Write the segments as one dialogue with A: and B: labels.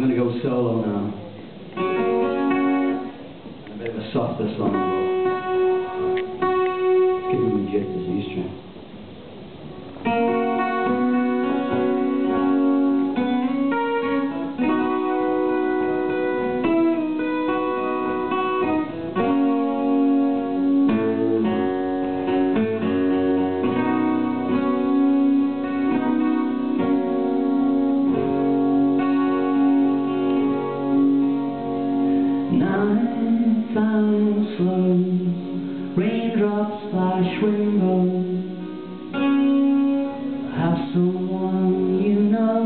A: I'm to go solo now. Um, a bit of a softer song, but give them the uh, gist slow, raindrops splash windows. Have someone you know,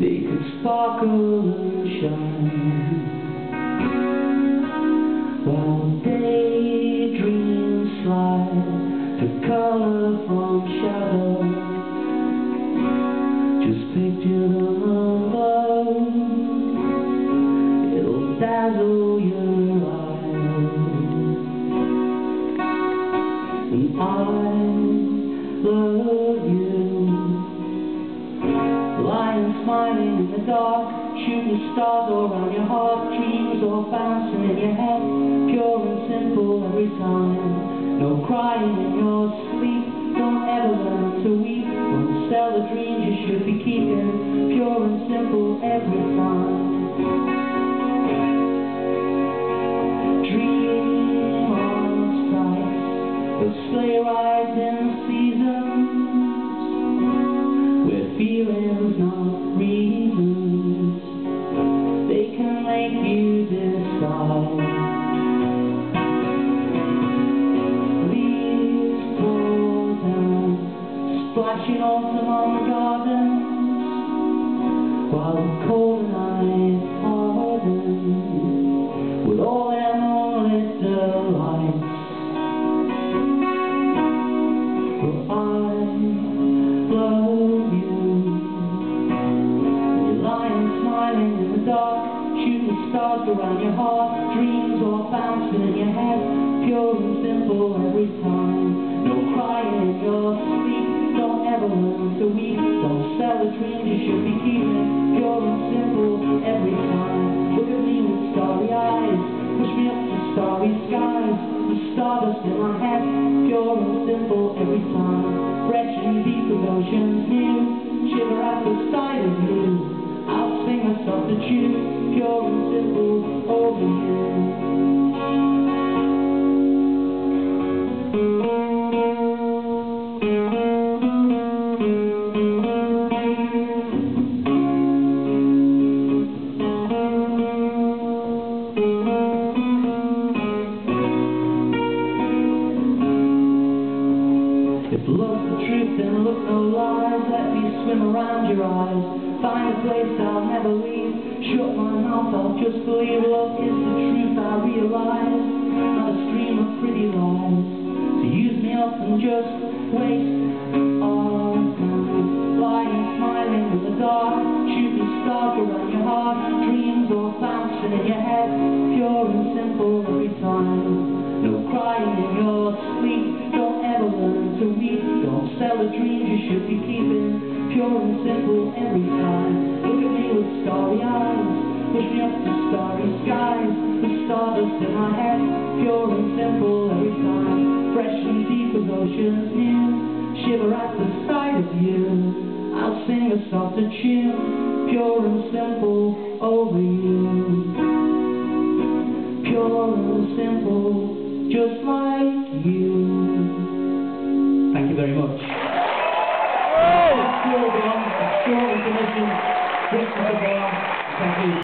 A: they could sparkle and shine. While daydreams slide to color from shadow, just picture them above It will dazzle your in the dark. Shooting stars all around your heart. Dreams all bouncing in your head. Pure and simple every time. No crying in your sleep. Don't ever learn to weep. Don't sell the dreams you should be keeping. Pure and simple every time. Sleigh rides in seasons where feelings not reasons while the cold night hardens with all their moonlit delights Will I love you You lie and smiling in the dark Shooting stars around your heart, dreams all bouncing in your head, pure and simple every time. No crying in your sleep, don't ever learn to weep, don't sell dreams you should be keeping, pure and simple every time. Look at me with starry eyes, push me up to starry skies, the stardust in my head, pure and simple every time. Fresh and deep oceans new, shiver at the sight of you. I'll sing a to tune, pure and simple, over you. Truth, then look no lies. Let me swim around your eyes. Find a place I'll never leave. Shut my mouth, I'll just believe love is the truth. I realize, not a stream of pretty lies. To use me up and just waste all time. Lying, smiling in the dark, shooting stars around your heart. Dreams all bouncing in your head, pure and simple every time. No crying in your sleep. Don't ever learn to weep. Sell the dreams you should be keeping. Pure and simple every time. Look at me with starry eyes. Push me up to starry skies. The stardust in my head. Pure and simple every time. Fresh and deep as oceans new. Shiver at the sight of you. I'll sing a softer tune. Pure and simple over you. Pure and simple, just like noche.